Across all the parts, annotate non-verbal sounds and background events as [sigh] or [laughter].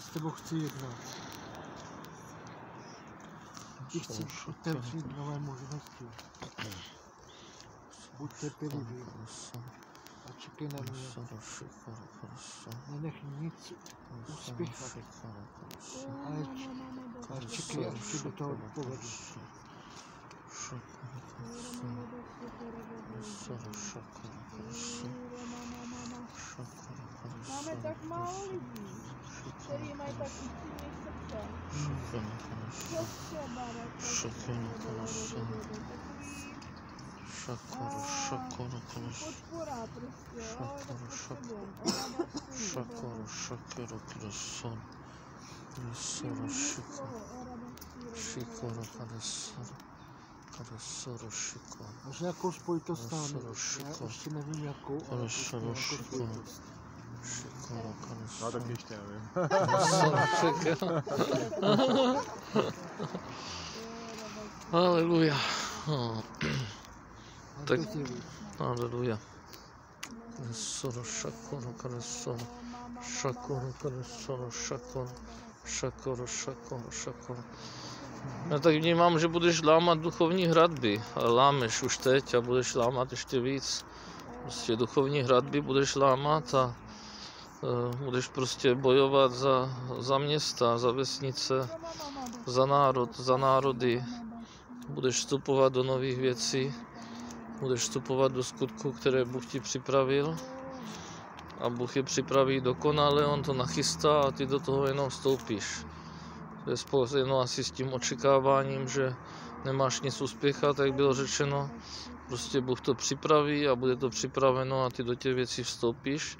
s tebou chci jednat. Ti chci otevřít nové možnosti. Buď trpělivý a čekej na mě. Nenech nic uspěchat, ale, č- ale čekej, až si do toho povedu. Máme tak málo lidí, kteří mají tak upřímné srdce. Co třeba podpora prostě, jo, to potřebujeme. Šakoro, šakoro, krason. Soro, šikoro, šikoro, kadesoro. Kadesoro, šikoro. Máš nějakou spojitost tam? Rošero, Já šiko. ještě nevím jakou, ale Rošero, nějakou šiko. spojitost. Moruk anasını. Daha da geçti abi. Aleluya. Так, аллилуйя. Сору шакору колесону, шакору колесону, шакору, шакору, шакору, шакору. No tak nie mam, że będziesz lamać duchowni hradby, a lamiesz już teď a będziesz lamać jeszcze więcej. Prostě duchovní hradby budeš lámat a budeš prostě bojovat za, za města, za vesnice, za národ, za národy. Budeš vstupovat do nových věcí, budeš vstupovat do skutku, které Bůh ti připravil. A Bůh je připraví dokonale, On to nachystá a ty do toho jenom vstoupíš. To je spojeno asi s tím očekáváním, že nemáš nic uspěchat, jak bylo řečeno. Prostě Bůh to připraví a bude to připraveno a ty do těch věcí vstoupíš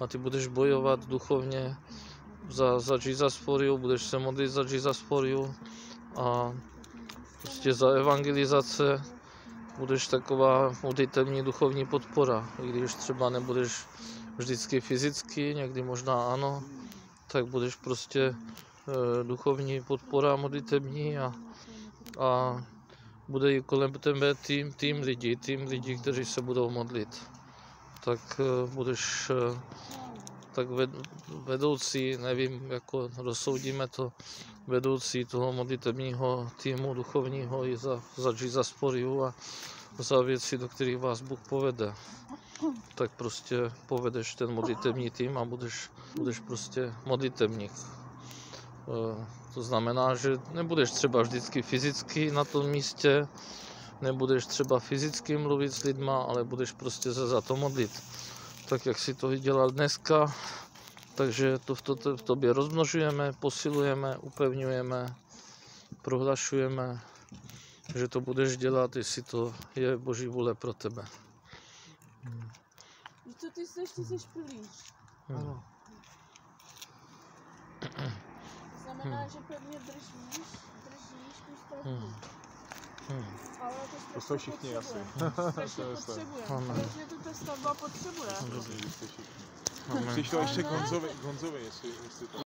a ty budeš bojovat duchovně za, za Jesus for you, budeš se modlit za Jesus for you a prostě za evangelizace budeš taková modlitevní duchovní podpora, i když třeba nebudeš vždycky fyzicky, někdy možná ano, tak budeš prostě eh, duchovní podpora modlitební a, a bude i kolem tebe tým, tým lidí, tým lidí, kteří se budou modlit. Tak eh, budeš eh, tak ved- vedoucí, nevím, jako rozsoudíme to, vedoucí toho modlitebního týmu duchovního i za, za for you a za věci, do kterých vás Bůh povede. Tak prostě povedeš ten modlitební tým a budeš, budeš prostě modlitebník. Eh, To znamená, že nebudeš třeba vždycky fyzicky na tom místě, nebudeš třeba fyzicky mluvit s lidma, ale budeš prostě se za to modlit. Tak, jak si to dělal dneska, takže to v, to, v tobě rozmnožujeme, posilujeme, upevňujeme, prohlašujeme, že to budeš dělat, jestli to je Boží vůle pro tebe. Víš co ty seš, ty seš pilíř. Ano. To znamená, že pevně držíš, držíš tu stavbu. Hmm. Hmm. Ale to, To jsou všichni asi. Strašně [laughs] To je potřebuje. Strašně to ta stavba potřebuje. Přišlo ještě Gonzovi, Gonzovi jestli, jestli to...